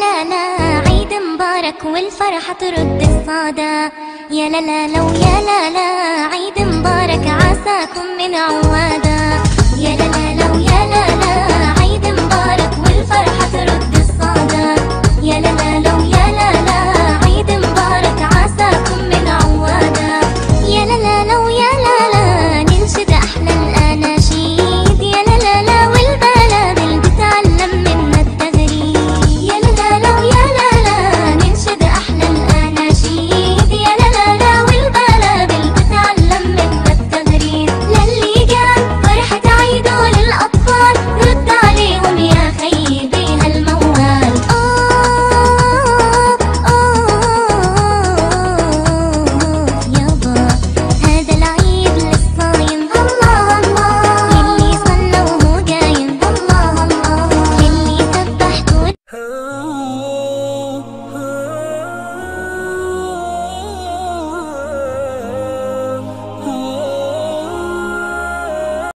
لا لا لا عيد مبارك والفرحة ترد الصدى. يا لا لا لو يا لا لا عيد مبارك عساكم من عوادة يا لا لا